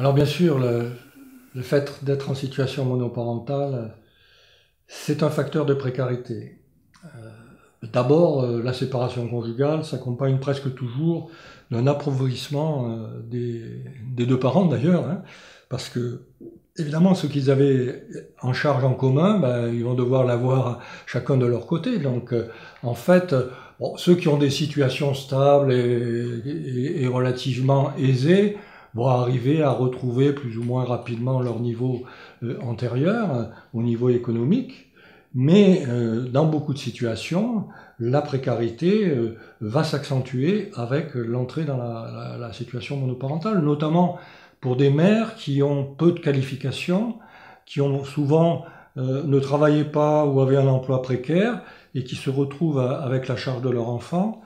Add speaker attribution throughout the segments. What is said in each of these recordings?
Speaker 1: Alors bien sûr, le, fait d'être en situation monoparentale, c'est un facteur de précarité. Euh, d'abord, euh, la séparation conjugale s'accompagne presque toujours d'un appauvrissement euh, des, deux parents d'ailleurs, hein, parce que évidemment, ce qu'ils avaient en charge en commun, ben, ils vont devoir l'avoir chacun de leur côté. Donc, en fait, ceux qui ont des situations stables et relativement aisées, vont arriver à retrouver plus ou moins rapidement leur niveau euh, antérieur euh, au niveau économique. Mais euh, dans beaucoup de situations, la précarité va s'accentuer avec l'entrée dans la, la, situation monoparentale, notamment pour des mères qui ont peu de qualifications, qui ont souvent ne travaillaient pas ou avaient un emploi précaire et qui se retrouvent avec la charge de leur enfant.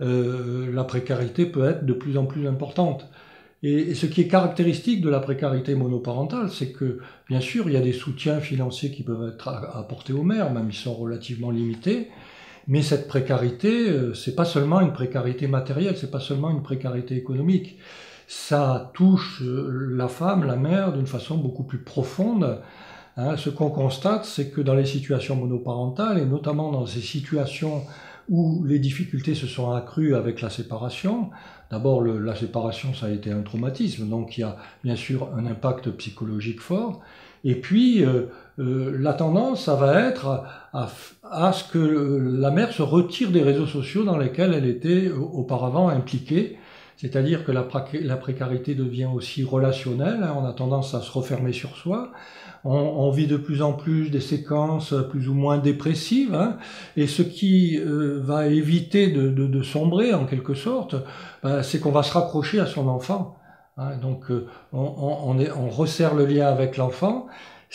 Speaker 1: la précarité peut être de plus en plus importante. Et, ce qui est caractéristique de la précarité monoparentale, c'est que, bien sûr, il y a des soutiens financiers qui peuvent être apportés aux mères, même ils sont relativement limités. Mais cette précarité, euh, c'est pas seulement une précarité matérielle, c'est pas seulement une précarité économique. Ça touche euh, la femme, la mère, d'une façon beaucoup plus profonde. Hein. ce qu'on constate, c'est que dans les situations monoparentales, et notamment dans ces situations où les difficultés se sont accrues avec la séparation. D'abord, la séparation, ça a été un traumatisme, donc il y a bien sûr un impact psychologique fort. Et puis, euh, euh, la tendance, ça va être à, ce que la mère se retire des réseaux sociaux dans lesquels elle était auparavant impliquée. C'est-à-dire que la, précarité devient aussi relationnelle, hein, on a tendance à se refermer sur soi, on, vit de plus en plus des séquences plus ou moins dépressives, hein, et ce qui euh, va éviter de, sombrer en quelque sorte, ben, c'est qu'on va se raccrocher à son enfant. Hein. donc euh, on, on resserre le lien avec l'enfant,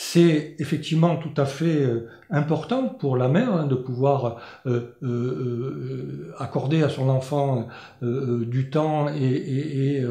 Speaker 1: c'est effectivement tout à fait euh, important pour la mère hein, de pouvoir euh, euh, accorder à son enfant du temps et,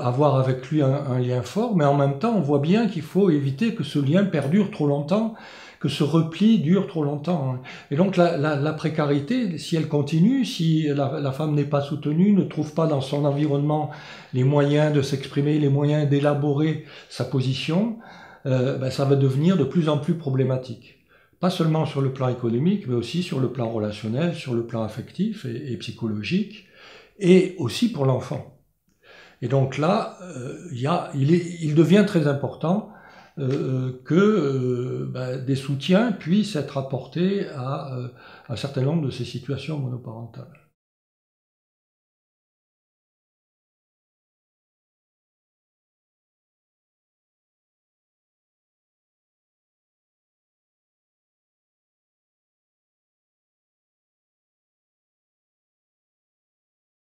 Speaker 1: avoir avec lui un, lien fort, mais en même temps on voit bien qu'il faut éviter que ce lien perdure trop longtemps que ce repli dure trop longtemps. Hein. Et donc la, précarité, si elle continue, si la femme n'est pas soutenue, ne trouve pas dans son environnement les moyens de s'exprimer, les moyens d'élaborer sa position, euh, ben, ça va devenir de plus en plus problématique. Pas seulement sur le plan économique, mais aussi sur le plan relationnel, sur le plan affectif et, psychologique, et aussi pour l'enfant. Et donc là, euh, il, devient très important euh, que ben, des soutiens puissent être apportés à un certain nombre de ces situations monoparentales.